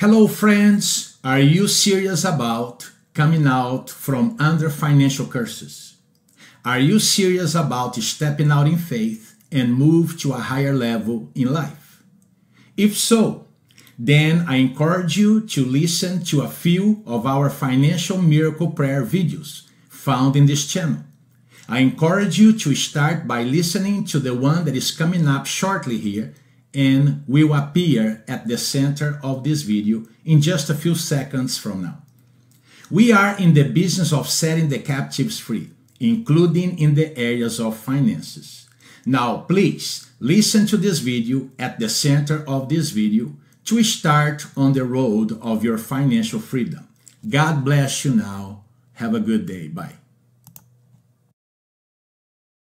Hello, friends. Are you serious about coming out from under financial curses? Are you serious about stepping out in faith and move to a higher level in life? If so, then I encourage you to listen to a few of our financial miracle prayer videos found in this channel. I encourage you to start by listening to the one that is coming up shortly here and will appear at the center of this video in just a few seconds from now. We are in the business of setting the captives free, including in the areas of finances. Now, please listen to this video at the center of this video to start on the road of your financial freedom. God bless you now. Have a good day. Bye.